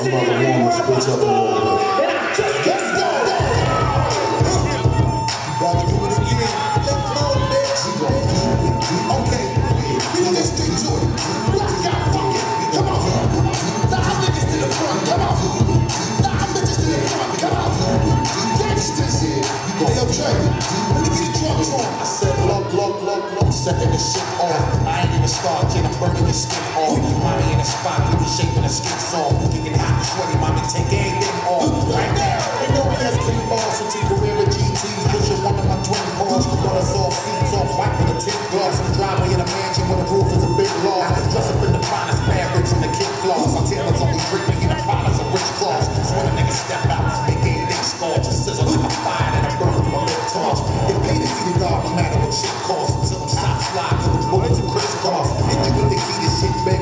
I'm about to warm this bitch up a little bit. when a nigga step out. Big game that scorch, a sizzle, I'm fired and I burn burning my lip torch. It paid to see the guard, no matter what shit costs. Until I'm shot slide, cause the bullets are crisscross. And you can think see this shit bad.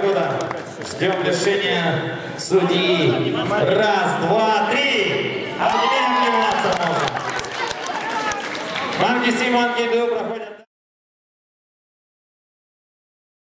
года. Ждем решения судьи. Раз, два, три. Обнимем Маргисим Ангель Дубров.